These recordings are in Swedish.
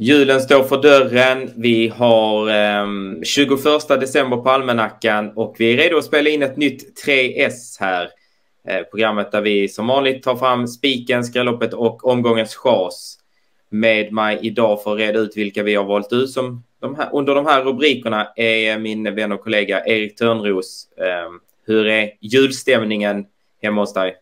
Julen står för dörren. Vi har eh, 21 december på almanackan och vi är redo att spela in ett nytt 3S här. Eh, programmet där vi som vanligt tar fram spiken, skrälloppet och omgångens chas. Med mig idag för att reda ut vilka vi har valt ut som de här, under de här rubrikerna är min vän och kollega Erik Törnros. Eh, hur är julstämningen hemma hos dig?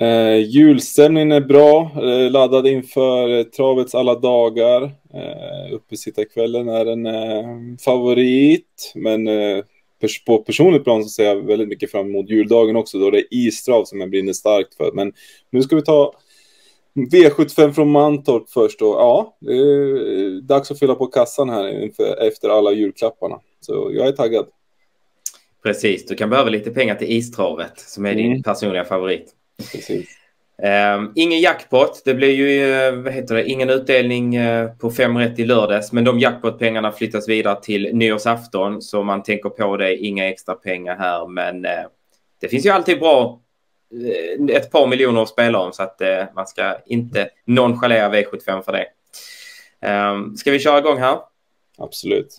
Eh, julstämningen är bra, eh, laddad inför eh, travets alla dagar. Eh, Uppesittarkvällen är en eh, favorit, men eh, pers på personligt plan så ser jag väldigt mycket fram emot juldagen också, då det är istrav som jag brinner starkt för. Men nu ska vi ta V75 från Mantorp först och ja, det är dags att fylla på kassan här inför, efter alla julklapparna. Så jag är taggad. Precis, du kan behöva lite pengar till istravet som är din mm. personliga favorit. Um, ingen jackpot. Det blir ju uh, vad heter det, ingen utdelning uh, på fem rätt i lördags. Men de jackpotpengarna flyttas vidare till nyårsafton. Så man tänker på det. Inga extra pengar här. Men uh, det finns ju alltid bra ett par miljoner att spela om. Så att man ska inte nonchalera V75 för det. Um, ska vi köra igång här? Absolut.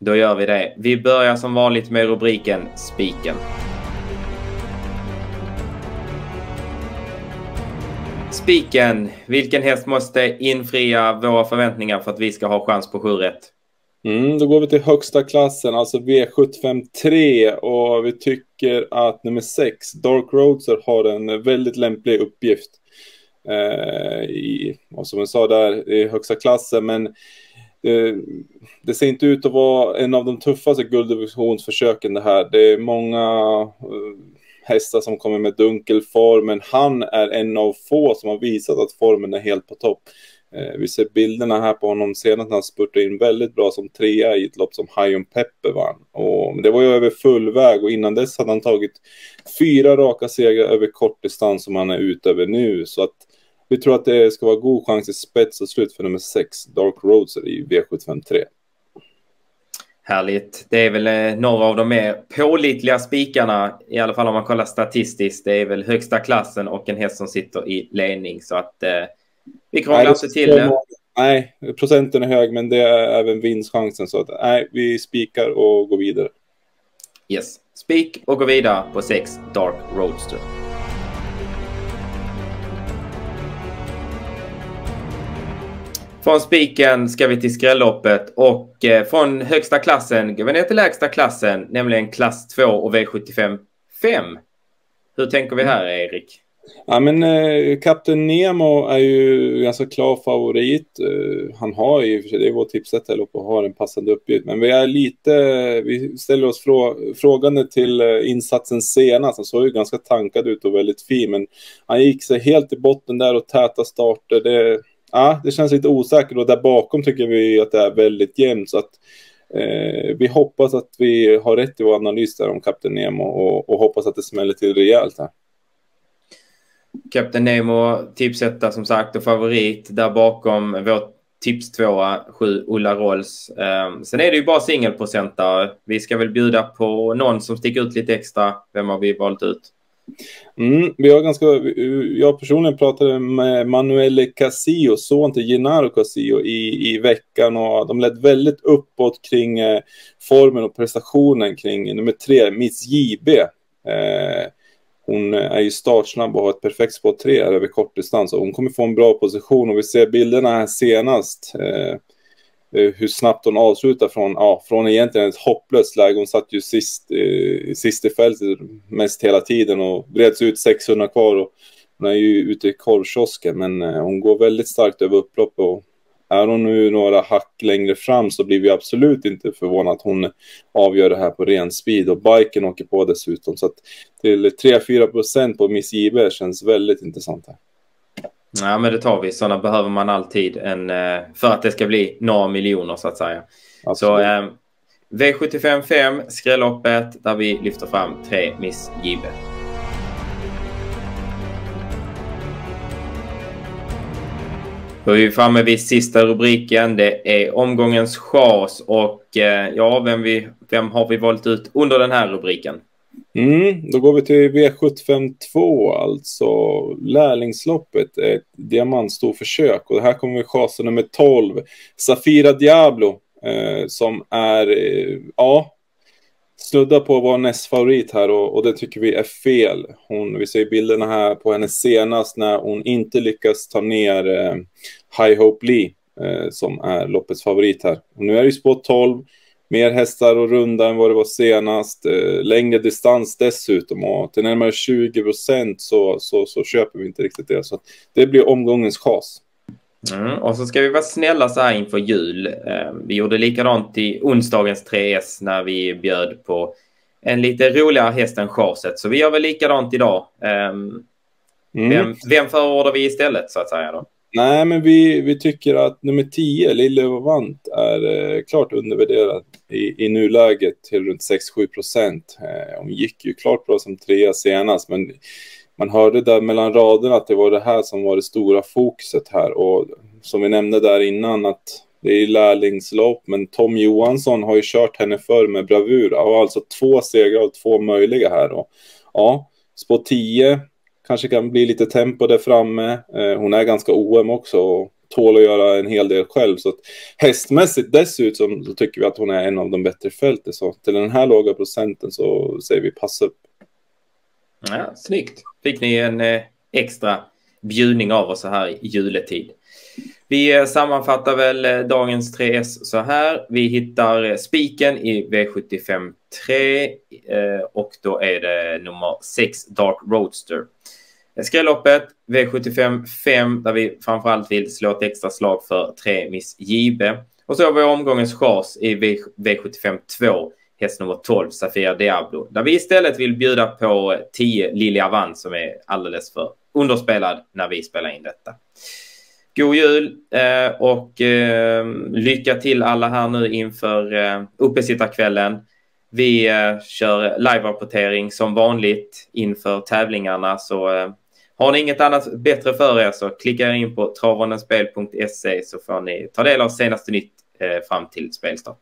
Då gör vi det. Vi börjar som vanligt med rubriken Spiken. Spiken, vilken häst måste infria våra förväntningar för att vi ska ha chans på 7 rätt? Mm, då går vi till högsta klassen, alltså V75 3 och vi tycker att nummer 6, Dark Roadster, har en väldigt lämplig uppgift. Eh, i, och som jag sa där, i högsta klassen, men eh, det ser inte ut att vara en av de tuffaste gulddivisionsförsöken det här. Det är många eh, hästar som kommer med dunkel form, men han är en av få som har visat att formen är helt på topp. Eh, vi ser bilderna här på honom senast när han spurtade in väldigt bra som trea i ett lopp som Hion Pepper vann. Och det var ju över full väg och innan dess hade han tagit fyra raka segrar över kort distans som han är ute över nu. Så att vi tror att det ska vara god chans i spets och slut för nummer sex, Dark Roads i V753. Härligt. Det är väl eh, några av de mer pålitliga spikarna, i alla fall om man kollar statistiskt. Det är väl högsta klassen och en häst som sitter i ledning. Så att eh, vi krånglar inte till det. Nej, procenten är hög, men det är även vinstchansen. Så att, nej, vi spikar och går vidare. Yes, spik och gå vidare på 6 Dark Roadster. Från spiken ska vi till skrälloppet och eh, från högsta klassen går vi ner till lägsta klassen, nämligen klass 2 och V75 5. Hur tänker vi här, Erik? Ja, men eh, Kapten Nemo är ju ganska klar favorit. Eh, han har ju, för sig, det är vår tipset här uppe och har en passande uppgift. Men vi är lite, vi ställer oss frå, frågande till eh, insatsen senast. Han såg ju ganska tankad ut och väldigt fin, men han gick sig helt i botten där och täta starter. Det, ja, det känns lite osäkert och där bakom tycker vi att det är väldigt jämnt. Så att, eh, vi hoppas att vi har rätt i vår analys där om Kapten Nemo och, och hoppas att det smäller till rejält här. Kapten Nemo tipsetta som sagt och favorit där bakom vår tips tvåa, sju Ulla Rolls. Eh, sen är det ju bara singelprocentare. Vi ska väl bjuda på någon som sticker ut lite extra. Vem har vi valt ut? Mm, vi har ganska, jag personligen pratade med Manuele Casillo, son till Gennaro Casillo i, i veckan och de lät väldigt uppåt kring eh, formen och prestationen kring nummer tre, Miss JB. Eh, hon är ju startsnabb och har ett perfekt spår tre över kortdistans och hon kommer få en bra position och vi ser bilderna här senast. Eh, Eh, hur snabbt hon avslutar från, ja, från egentligen ett hopplöst läge. Hon satt ju sist, eh, sist i fältet mest hela tiden och breds ut 600 kvar. Och hon är ju ute i korvkiosken, men eh, hon går väldigt starkt över upploppet Och är hon nu några hack längre fram så blir vi absolut inte förvånade att hon avgör det här på ren speed. Och biken åker på dessutom. Så att till 3-4 procent på Miss JB känns väldigt intressant här. Ja, men det tar vi. Sådana behöver man alltid en, eh, för att det ska bli några miljoner så att säga. Absolut. Så eh, V75 5, skrälloppet där vi lyfter fram tre Miss JB. Då är vi framme vid sista rubriken. Det är omgångens chas och eh, ja, vem, vi, vem har vi valt ut under den här rubriken? Mm, då går vi till V752, alltså lärlingsloppet, ett diamantstorförsök. Och det här kommer vi chasa nummer 12, Safira Diablo, eh, som är, eh, ja, snuddar på vår näst favorit här och, och, det tycker vi är fel. Hon, vi ser bilderna här på henne senast när hon inte lyckas ta ner eh, High Hope Lee eh, som är loppets favorit här. Och nu är det ju spår 12, mer hästar och runda än vad det var senast, eh, längre distans dessutom och till närmare 20 procent så, så, så köper vi inte riktigt det. Så det blir omgångens chas. Mm, och så ska vi vara snälla så här inför jul. Eh, vi gjorde likadant i onsdagens 3S när vi bjöd på en lite roligare häst än chaset. Så vi gör väl likadant idag. Eh, mm. Vem, vem förordar vi istället så att säga då? Nej, men vi, vi tycker att nummer 10, Lille Vant, är eh, klart undervärderad i, i nuläget till runt 6-7 procent. Eh, hon gick ju klart bra som trea senast, men man hörde där mellan raderna att det var det här som var det stora fokuset här. Och som vi nämnde där innan att det är lärlingslopp, men Tom Johansson har ju kört henne förr med bravur. Har alltså två segrar av två möjliga här. Och, ja, spå 10 kanske kan bli lite tempo där framme. Eh, hon är ganska OM också och tål att göra en hel del själv. Så att hästmässigt dessutom så tycker vi att hon är en av de bättre fältet. Så till den här låga procenten så säger vi pass upp. Ja, snyggt. Fick ni en eh, extra bjudning av oss så här i juletid. Vi sammanfattar väl eh, dagens 3S så här. Vi hittar eh, spiken i V75 3 eh, och då är det nummer 6 Dark Roadster. Skrälloppet V75 5 där vi framförallt vill slå ett extra slag för 3 Miss Jibe. Och så har vi omgångens chas i V75 2 häst nummer 12, Safia Diablo. Där vi istället vill bjuda på 10 Lilja Vann som är alldeles för underspelad när vi spelar in detta. God jul eh, och eh, lycka till alla här nu inför eh, uppesittarkvällen. Vi kör live-rapportering som vanligt inför tävlingarna så har ni inget annat bättre för er så klicka in på travandenspel.se så får ni ta del av senaste nytt fram till spelstart.